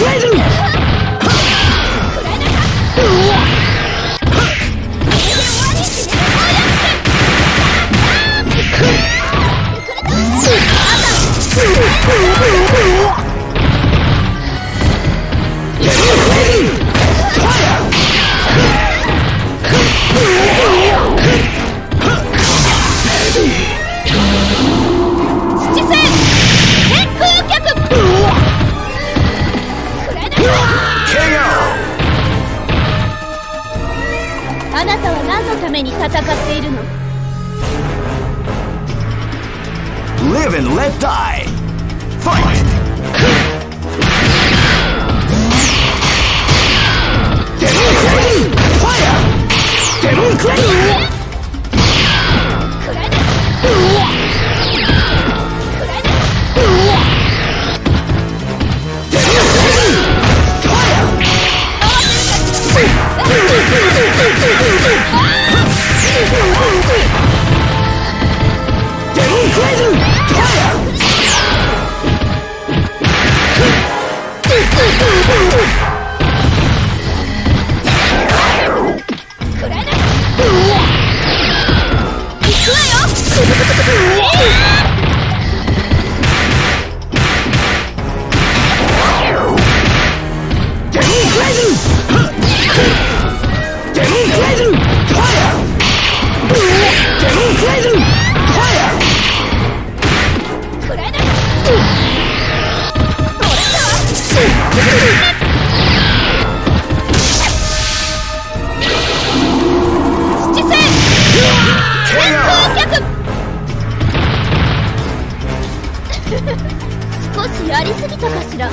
Demon Crazy! Demon あなたは何のために戦っているの Live and let die! Fight! Demon 少しやりすぎたかしら。